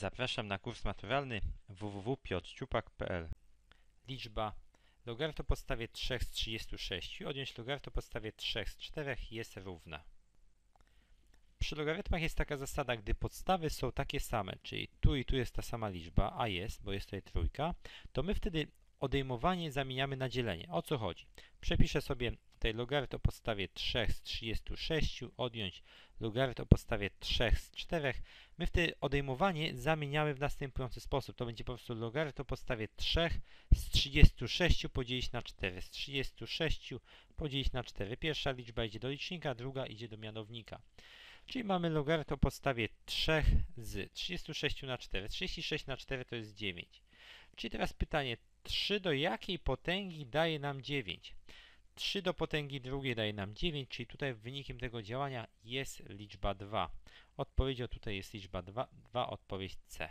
Zapraszam na kurs maturalny www.piotrciupak.pl Liczba. Logarytm podstawie 3 z 36 odjąć logarytm podstawie 3 z 4 jest równa. Przy logarytmach jest taka zasada, gdy podstawy są takie same, czyli tu i tu jest ta sama liczba, a jest, bo jest tutaj trójka, to my wtedy odejmowanie zamieniamy na dzielenie. O co chodzi? Przepiszę sobie tutaj logarytm o podstawie 3 z 36 odjąć logarytm o podstawie 3 z 4. My wtedy odejmowanie zamieniamy w następujący sposób. To będzie po prostu logarytm o podstawie 3 z 36 podzielić na 4. Z 36 podzielić na 4. Pierwsza liczba idzie do licznika, druga idzie do mianownika. Czyli mamy logarytm o podstawie 3 z 36 na 4. 36 na 4 to jest 9. Czyli teraz pytanie, 3 do jakiej potęgi daje nam 9? 3 do potęgi drugiej daje nam 9, czyli tutaj wynikiem tego działania jest liczba 2. Odpowiedzią tutaj jest liczba 2, 2 odpowiedź C.